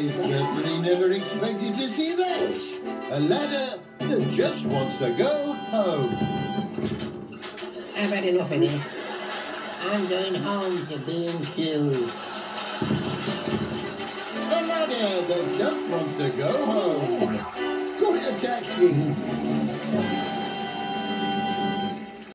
I certainly never expected to see that. A ladder that just wants to go home. I've had enough of this. I'm going home to being killed. A ladder that just wants to go home. Call it a taxi.